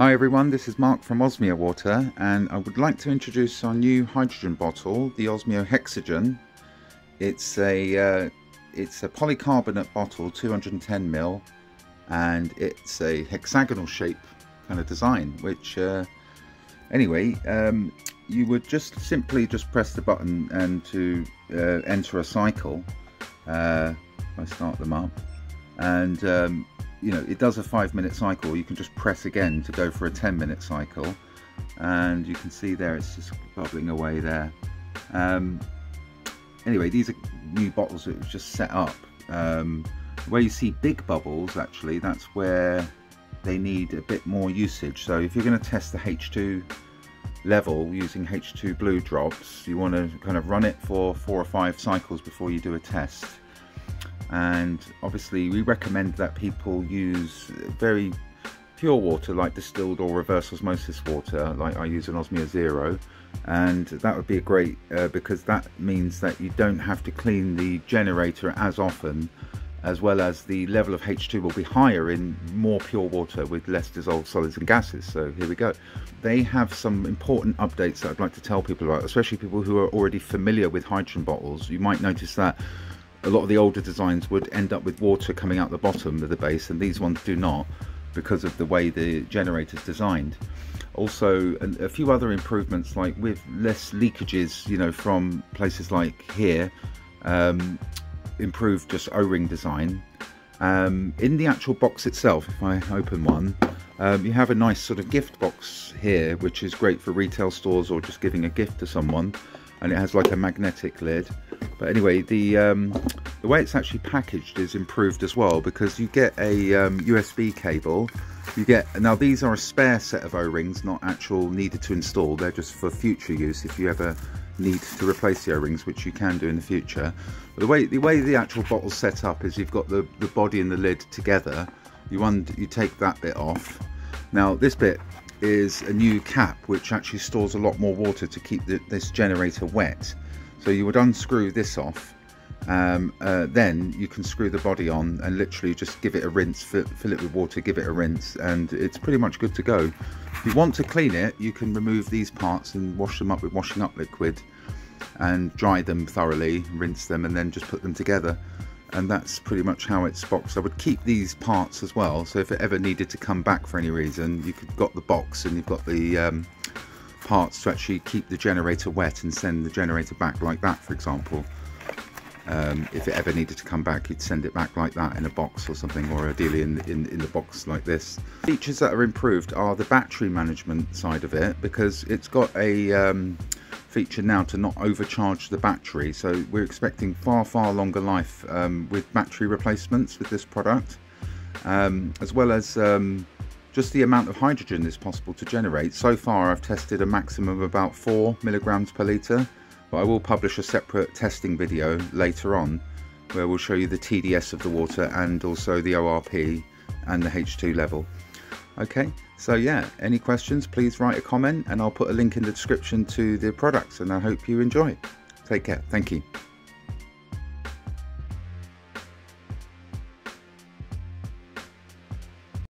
Hi everyone, this is Mark from Osmio Water and I would like to introduce our new hydrogen bottle, the Osmio H2Xagen. It's a uh, it's a polycarbonate bottle, 210ml, and it's a hexagonal shape kind of design, which uh, anyway, um, you would just simply just press the button and to uh, enter a cycle. Uh, I start them up and um, you know it does a five minute cycle. You can just press again to go for a 10 minute cycle and you can see there it's just bubbling away there. Um, anyway these are new bottles that was just set up. Um, where you see big bubbles actually that's where they need a bit more usage. So if you're going to test the H2 level using H2 blue drops you want to kind of run it for four or five cycles before you do a test and obviously we recommend that people use very pure water like distilled or reverse osmosis water like I use an Osmio Zero and that would be a great uh, because that means that you don't have to clean the generator as often as well as the level of H2 will be higher in more pure water with less dissolved solids and gases. So here we go. They have some important updates that I'd like to tell people about, especially people who are already familiar with hydrogen bottles. You might notice that a lot of the older designs would end up with water coming out the bottom of the base and these ones do not because of the way the generator is designed. Also a, few other improvements like with less leakages you know from places like here um, improved just o-ring design. Um, in the actual box itself if I open one um, you have a nice sort of gift box here which is great for retail stores or just giving a gift to someone and it has like a magnetic lid but anyway, the um, the way it's actually packaged is improved as well because you get a um, USB cable. You get now these are a spare set of O-rings, not actual needed to install. They're just for future use if you ever need to replace the O-rings, which you can do in the future. But the way the way the actual bottle's set up is you've got the the body and the lid together. You want you take that bit off. Now this bit is a new cap which actually stores a lot more water to keep the, this generator wet. So you would unscrew this off, um, uh, then you can screw the body on and literally just give it a rinse, fill, fill it with water, give it a rinse, and it's pretty much good to go. If you want to clean it, you can remove these parts and wash them up with washing up liquid and dry them thoroughly, rinse them, and then just put them together. And that's pretty much how it's boxed. I would keep these parts as well, so if it ever needed to come back for any reason, you've got the box and you've got the um, parts to actually keep the generator wet and send the generator back like that for example. Um, if it ever needed to come back you'd send it back like that in a box or something or ideally in, in, in the box like this. Features that are improved are the battery management side of it because it's got a um, feature now to not overcharge the battery. So we're expecting far far longer life um, with battery replacements with this product. Um, as well as um, just the amount of hydrogen is possible to generate. So far I've tested a maximum of about 4 milligrams per litre, but I will publish a separate testing video later on where we'll show you the TDS of the water and also the ORP and the H2 level. Okay, so yeah, any questions please write a comment and I'll put a link in the description to the products and I hope you enjoy. Take care, thank you.